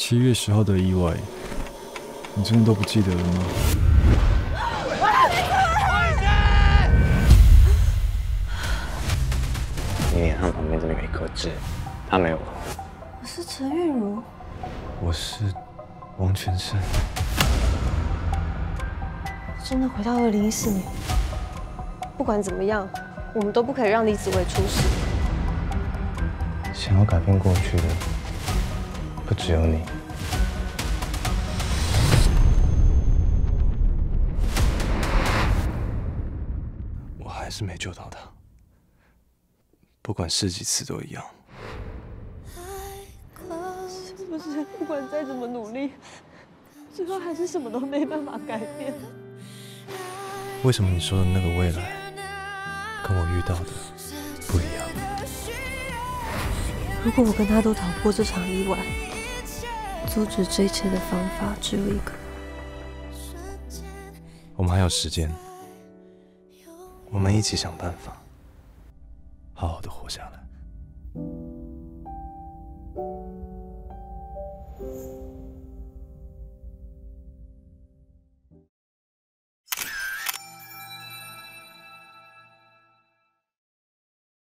七月十号的意外，你真的都不记得了吗？你脸上旁边这边有一颗痣，他没有。我是陈韵如，我是王全胜。真的回到二零一四年。不管怎么样，我们都不可以让李子维出事。想要改变过去的，不只有你。我还是没救到他，不管试几次都一样。是不是不管再怎么努力，最后还是什么都没办法改变？为什么你说的那个未来，跟我遇到的不一样？如果我跟他都逃过这场意外，阻止这一切的方法只有一个。我们还有时间，我们一起想办法，好好的活下来。